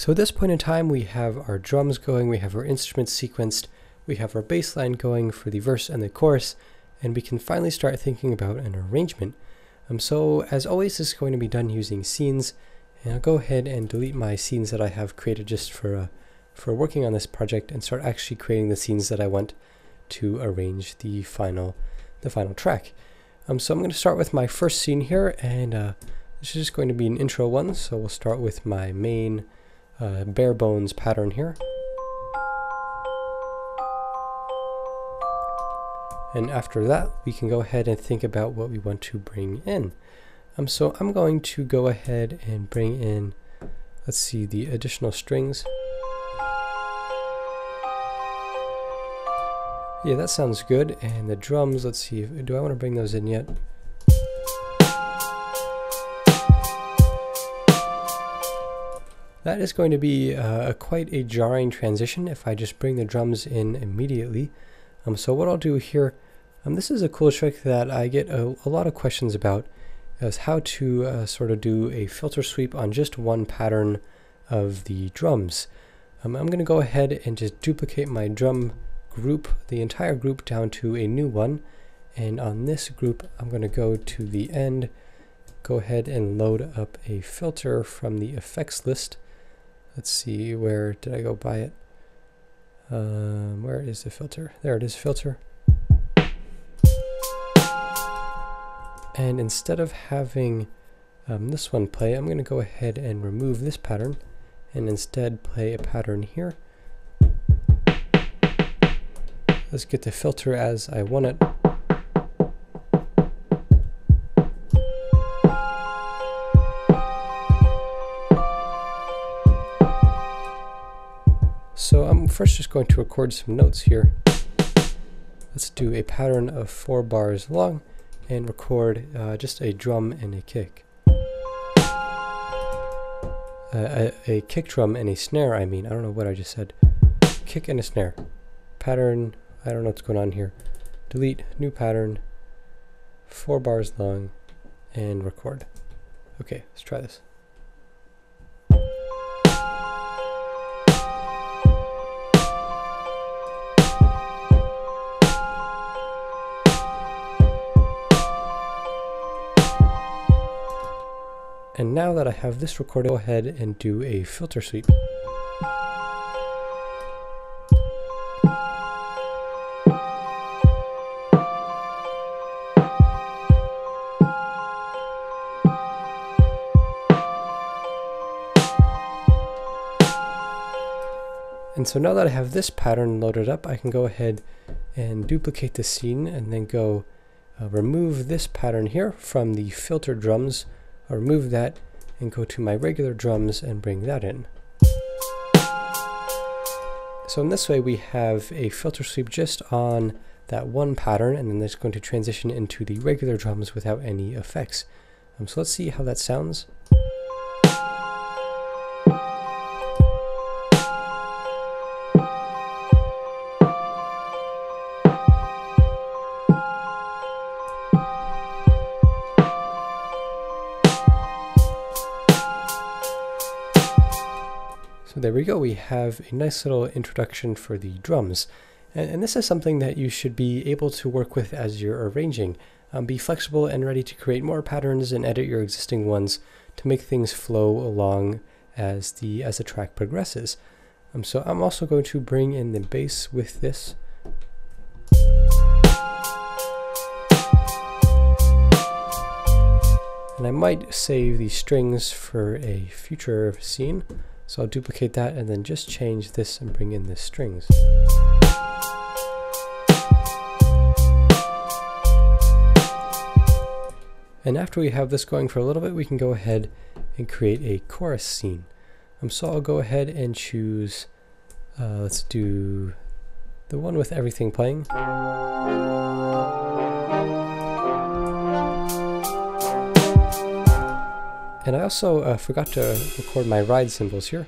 So at this point in time, we have our drums going, we have our instruments sequenced, we have our bass line going for the verse and the chorus, and we can finally start thinking about an arrangement. Um, so as always, this is going to be done using scenes, and I'll go ahead and delete my scenes that I have created just for uh, for working on this project and start actually creating the scenes that I want to arrange the final the final track. Um, so I'm going to start with my first scene here, and uh, this is just going to be an intro one. So we'll start with my main uh, bare bones pattern here. And after that, we can go ahead and think about what we want to bring in. Um, so I'm going to go ahead and bring in, let's see, the additional strings. Yeah, that sounds good. And the drums, let's see, do I want to bring those in yet? That is going to be uh, quite a jarring transition if I just bring the drums in immediately. Um, so what I'll do here, um, this is a cool trick that I get a, a lot of questions about, is how to uh, sort of do a filter sweep on just one pattern of the drums. Um, I'm going to go ahead and just duplicate my drum group, the entire group down to a new one. And on this group, I'm going to go to the end, go ahead and load up a filter from the effects list. Let's see, where did I go by it? Um, where is the filter? There it is, filter. And instead of having um, this one play, I'm going to go ahead and remove this pattern and instead play a pattern here. Let's get the filter as I want it. First just going to record some notes here. Let's do a pattern of four bars long and record uh, just a drum and a kick. Uh, a, a kick drum and a snare, I mean. I don't know what I just said. Kick and a snare. Pattern, I don't know what's going on here. Delete, new pattern, four bars long, and record. Okay, let's try this. Now that I have this recorded, go ahead and do a filter sweep. And so now that I have this pattern loaded up, I can go ahead and duplicate the scene and then go uh, remove this pattern here from the filter drums I'll remove that and go to my regular drums and bring that in. So in this way we have a filter sweep just on that one pattern and then it's going to transition into the regular drums without any effects. Um, so let's see how that sounds. There we go, we have a nice little introduction for the drums. And, and this is something that you should be able to work with as you're arranging. Um, be flexible and ready to create more patterns and edit your existing ones to make things flow along as the as the track progresses. Um, so I'm also going to bring in the bass with this. And I might save the strings for a future scene. So I'll duplicate that and then just change this and bring in the strings. And after we have this going for a little bit, we can go ahead and create a chorus scene. Um, so I'll go ahead and choose, uh, let's do the one with everything playing. And I also uh, forgot to record my ride cymbals here.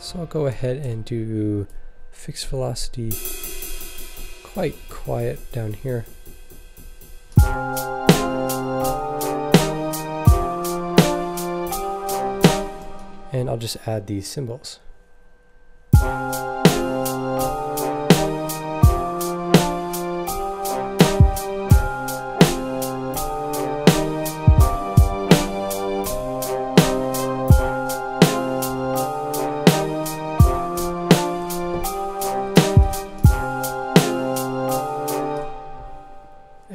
So I'll go ahead and do fixed velocity quite quiet down here. And I'll just add these cymbals.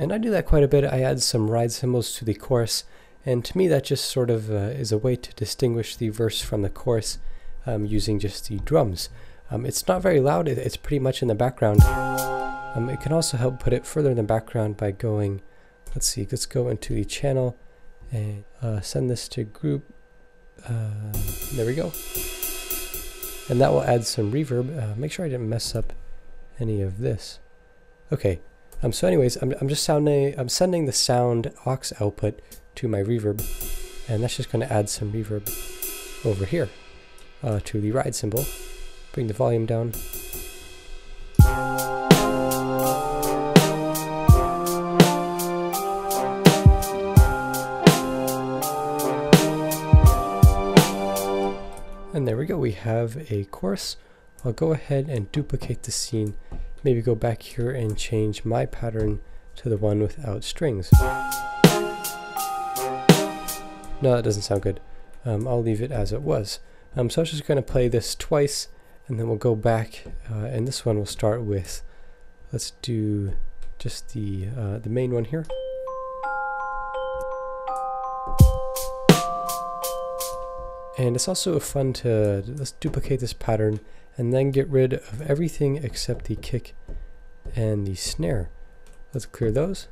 And I do that quite a bit. I add some ride cymbals to the chorus, and to me that just sort of uh, is a way to distinguish the verse from the chorus um, using just the drums. Um, it's not very loud, it's pretty much in the background. Um, it can also help put it further in the background by going, let's see, let's go into the channel and uh, send this to group. Uh, there we go. And that will add some reverb. Uh, make sure I didn't mess up any of this. Okay, um, so anyways, I'm, I'm just sounding, I'm sending the sound aux output to my reverb, and that's just going to add some reverb over here uh, to the ride cymbal. Bring the volume down. And there we go, we have a chorus. I'll go ahead and duplicate the scene maybe go back here and change my pattern to the one without strings. No, that doesn't sound good. Um, I'll leave it as it was. Um, so I'm just going to play this twice and then we'll go back uh, and this one will start with, let's do just the, uh, the main one here. And it's also fun to, let's duplicate this pattern and then get rid of everything except the kick and the snare. Let's clear those.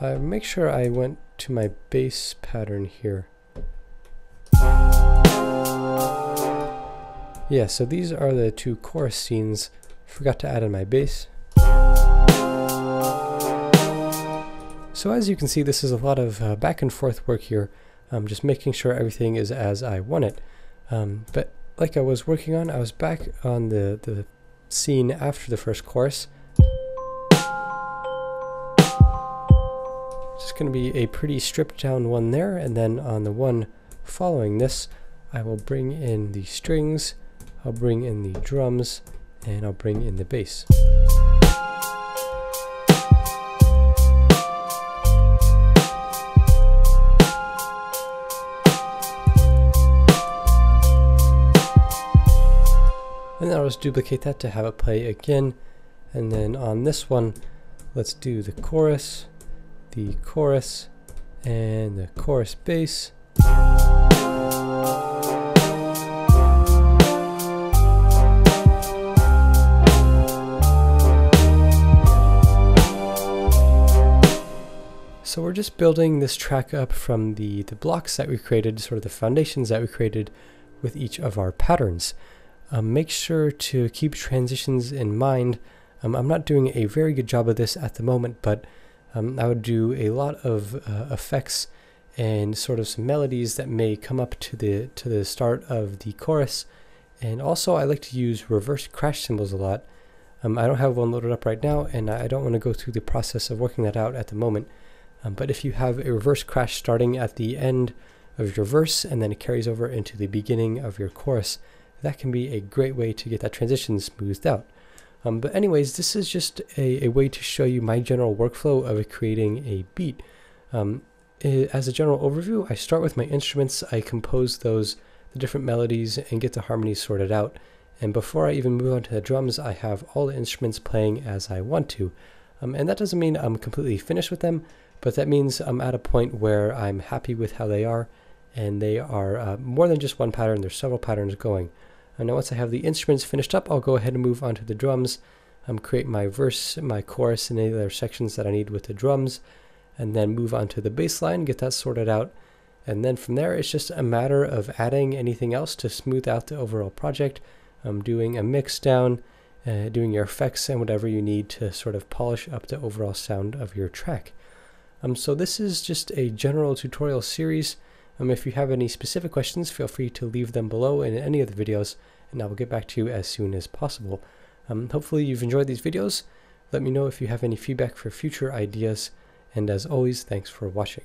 Uh, make sure I went to my bass pattern here. Yeah, so these are the two chorus scenes. Forgot to add in my bass. So as you can see, this is a lot of uh, back and forth work here, um, just making sure everything is as I want it. Um, but like I was working on, I was back on the, the scene after the first chorus. Just going to be a pretty stripped down one there, and then on the one following this, I will bring in the strings, I'll bring in the drums, and I'll bring in the bass. Then duplicate that to have it play again and then on this one let's do the chorus the chorus and the chorus bass So we're just building this track up from the, the blocks that we created, sort of the foundations that we created with each of our patterns. Um, make sure to keep transitions in mind. Um, I'm not doing a very good job of this at the moment, but um, I would do a lot of uh, effects and sort of some melodies that may come up to the to the start of the chorus. And also, I like to use reverse crash cymbals a lot. Um, I don't have one loaded up right now, and I don't want to go through the process of working that out at the moment. Um, but if you have a reverse crash starting at the end of your verse and then it carries over into the beginning of your chorus, that can be a great way to get that transition smoothed out. Um, but anyways, this is just a, a, way to show you my general workflow of creating a beat. Um, as a general overview, I start with my instruments, I compose those, the different melodies, and get the harmonies sorted out. And before I even move on to the drums, I have all the instruments playing as I want to. Um, and that doesn't mean I'm completely finished with them, but that means I'm at a point where I'm happy with how they are, and they are uh, more than just one pattern, there's several patterns going. And now once I have the instruments finished up, I'll go ahead and move on to the drums, um, create my verse, my chorus, and any other sections that I need with the drums, and then move on to the bass line, get that sorted out. And then from there, it's just a matter of adding anything else to smooth out the overall project, um, doing a mix down, uh, doing your effects and whatever you need to sort of polish up the overall sound of your track. Um, so this is just a general tutorial series. Um, if you have any specific questions, feel free to leave them below in any of the videos, and I will get back to you as soon as possible. Um, hopefully you've enjoyed these videos. Let me know if you have any feedback for future ideas, And as always, thanks for watching.